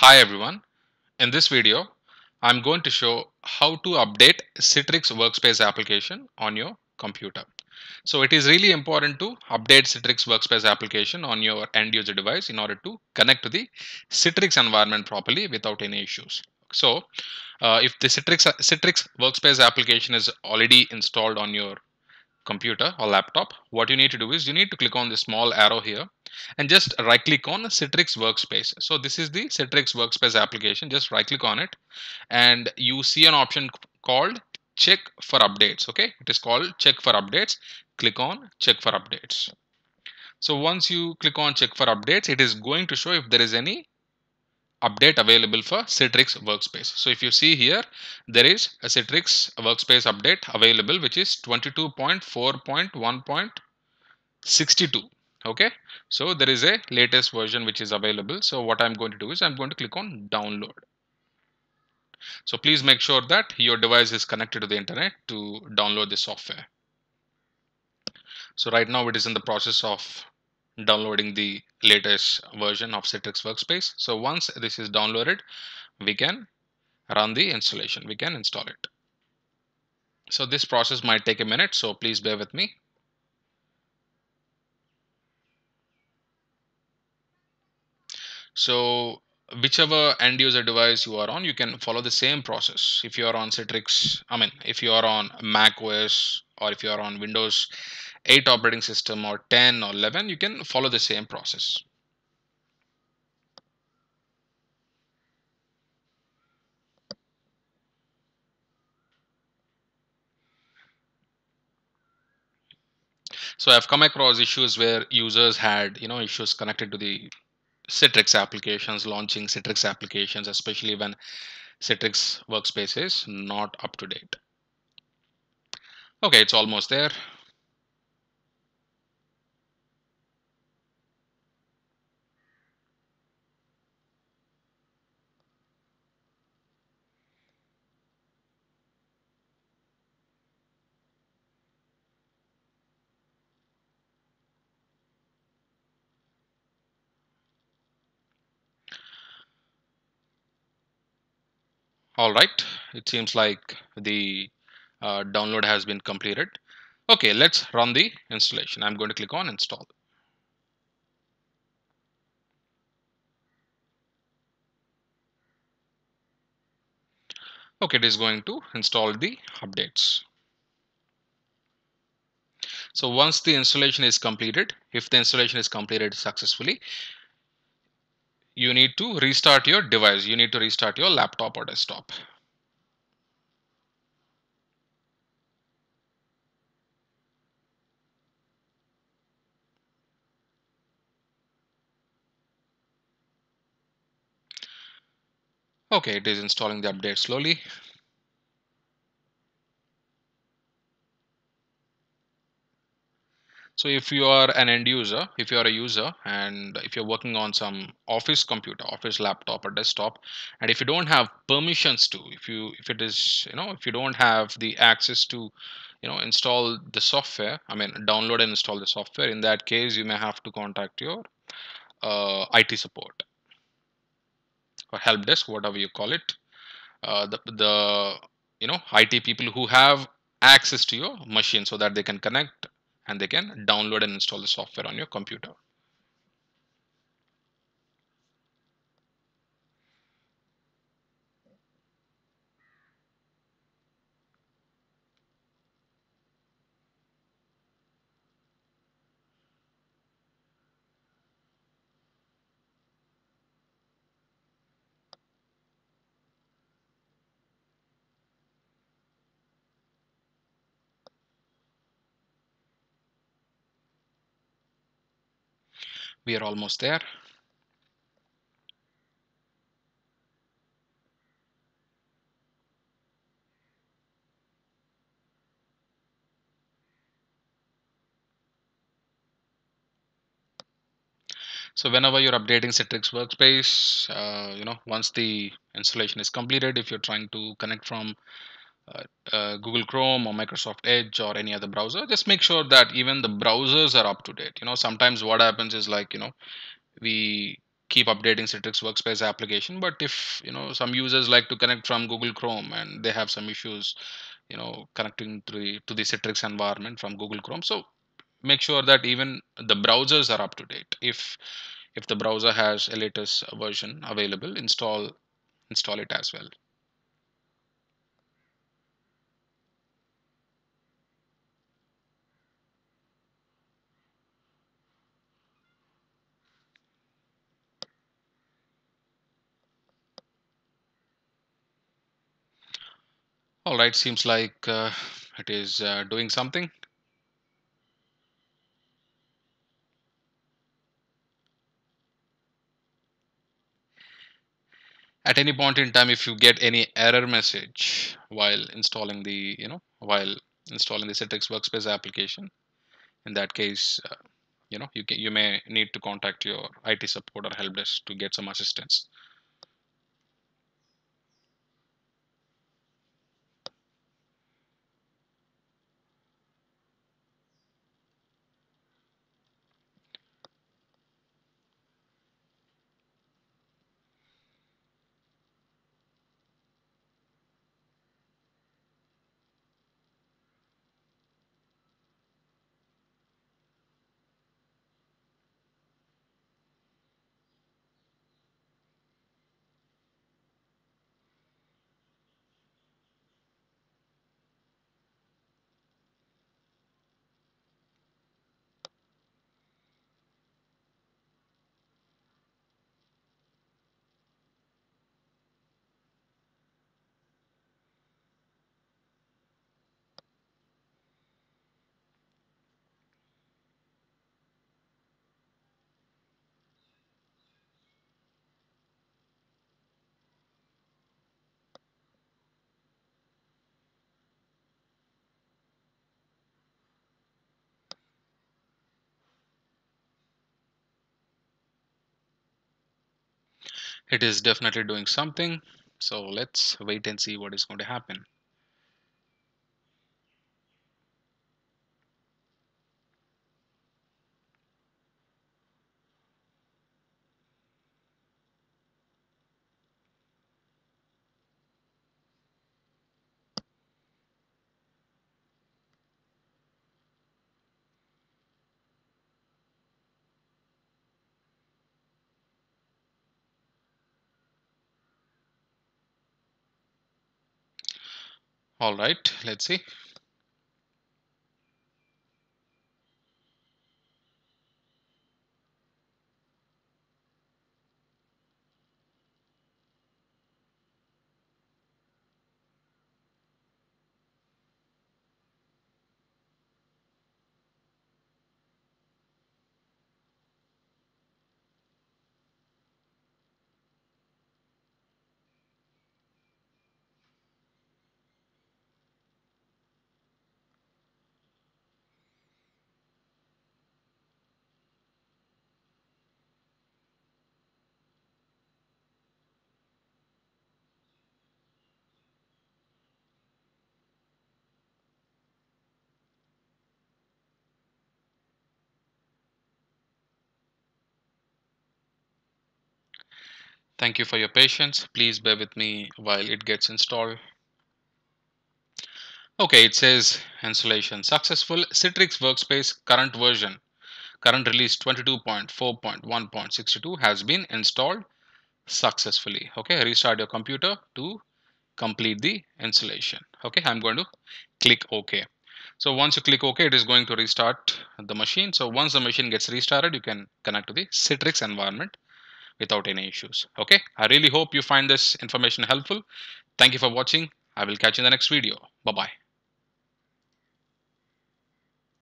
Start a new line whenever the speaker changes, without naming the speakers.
Hi everyone. In this video, I'm going to show how to update Citrix Workspace application on your computer. So it is really important to update Citrix Workspace application on your end user device in order to connect to the Citrix environment properly without any issues. So uh, if the Citrix, Citrix Workspace application is already installed on your computer or laptop, what you need to do is you need to click on the small arrow here and just right click on Citrix Workspace. So this is the Citrix Workspace application. Just right click on it and you see an option called check for updates. Okay, it is called check for updates. Click on check for updates. So once you click on check for updates, it is going to show if there is any update available for Citrix Workspace. So if you see here, there is a Citrix Workspace update available, which is 22.4.1.62. Okay, so there is a latest version which is available. So what I'm going to do is I'm going to click on download. So please make sure that your device is connected to the internet to download the software. So right now it is in the process of downloading the latest version of Citrix Workspace. So once this is downloaded, we can run the installation. We can install it. So this process might take a minute, so please bear with me. So whichever end user device you are on, you can follow the same process. If you are on Citrix, I mean, if you are on Mac OS or if you are on Windows 8 operating system or 10 or 11, you can follow the same process. So I've come across issues where users had, you know, issues connected to the Citrix applications, launching Citrix applications, especially when Citrix workspace is not up to date. Okay, it's almost there. All right, it seems like the uh, download has been completed. Okay, let's run the installation. I'm going to click on install. Okay, it is going to install the updates. So once the installation is completed, if the installation is completed successfully, you need to restart your device. You need to restart your laptop or desktop. Okay, it is installing the update slowly. So if you are an end user, if you are a user and if you're working on some office computer, office laptop or desktop, and if you don't have permissions to, if you if it is, you know, if you don't have the access to, you know, install the software, I mean download and install the software, in that case you may have to contact your uh, IT support or help desk, whatever you call it. Uh, the the you know IT people who have access to your machine so that they can connect and they can download and install the software on your computer. We are almost there. So whenever you're updating Citrix Workspace, uh, you know, once the installation is completed, if you're trying to connect from Uh, uh, Google Chrome or Microsoft Edge or any other browser, just make sure that even the browsers are up to date. You know, sometimes what happens is like, you know, we keep updating Citrix Workspace application. But if you know some users like to connect from Google Chrome and they have some issues, you know, connecting to the to the Citrix environment from Google Chrome, so make sure that even the browsers are up to date. If if the browser has a latest version available, install install it as well. All right, seems like uh, it is uh, doing something. At any point in time, if you get any error message while installing the, you know, while installing the Citrix Workspace application, in that case, uh, you know, you can, you may need to contact your IT support or help desk to get some assistance. It is definitely doing something. So let's wait and see what is going to happen. All right, let's see. Thank you for your patience. Please bear with me while it gets installed. Okay, it says installation successful. Citrix Workspace current version, current release 22.4.1.62 has been installed successfully. Okay, restart your computer to complete the installation. Okay, I'm going to click OK. So once you click OK, it is going to restart the machine. So once the machine gets restarted, you can connect to the Citrix environment without any issues. Okay, I really hope you find this information helpful. Thank you for watching. I will catch you in the next video. Bye bye.